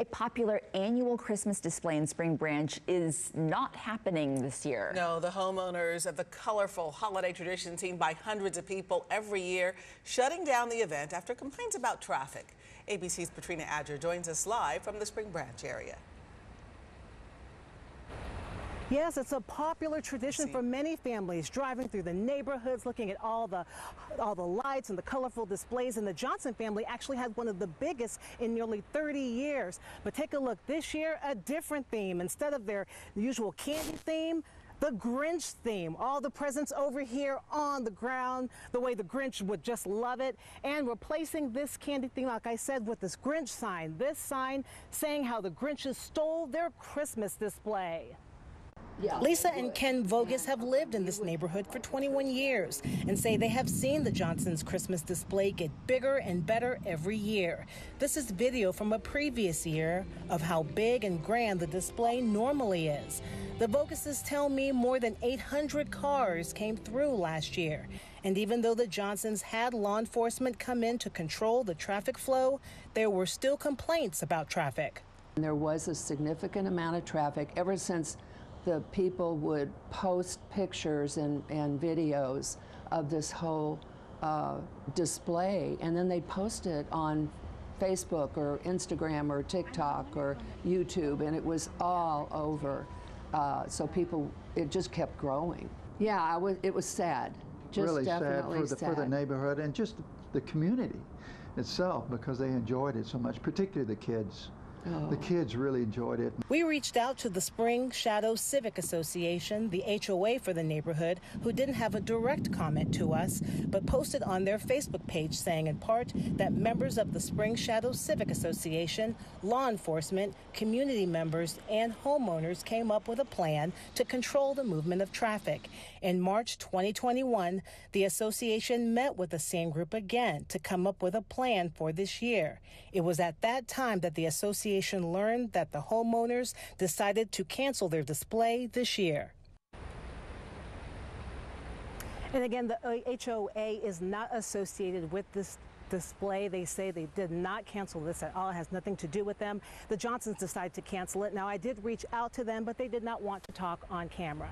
A popular annual Christmas display in Spring Branch is not happening this year. No, the homeowners of the colorful holiday tradition seen by hundreds of people every year shutting down the event after complaints about traffic. ABC's Patrina Adger joins us live from the Spring Branch area. Yes, it's a popular tradition for many families, driving through the neighborhoods, looking at all the all the lights and the colorful displays. And the Johnson family actually had one of the biggest in nearly 30 years. But take a look this year, a different theme. Instead of their usual candy theme, the Grinch theme. All the presents over here on the ground, the way the Grinch would just love it. And replacing this candy theme, like I said, with this Grinch sign. This sign saying how the Grinches stole their Christmas display. Lisa and Ken Vogus have lived in this neighborhood for 21 years and say they have seen the Johnsons' Christmas display get bigger and better every year. This is video from a previous year of how big and grand the display normally is. The Voguses tell me more than 800 cars came through last year. And even though the Johnsons had law enforcement come in to control the traffic flow, there were still complaints about traffic. There was a significant amount of traffic ever since the people would post pictures and, and videos of this whole uh, display, and then they'd post it on Facebook or Instagram or TikTok or YouTube, and it was all over. Uh, so people, it just kept growing. Yeah, I was, it was sad. Just really sad definitely for the, for the neighborhood and just the community itself because they enjoyed it so much, particularly the kids. The oh. kids really enjoyed it. We reached out to the Spring Shadow Civic Association, the HOA for the neighborhood, who didn't have a direct comment to us, but posted on their Facebook page saying in part that members of the Spring Shadow Civic Association, law enforcement, community members, and homeowners came up with a plan to control the movement of traffic. In March 2021, the association met with the same group again to come up with a plan for this year. It was at that time that the association learned that the homeowners decided to cancel their display this year. And again, the uh, HOA is not associated with this display. They say they did not cancel this at all. It has nothing to do with them. The Johnsons decided to cancel it. Now, I did reach out to them, but they did not want to talk on camera.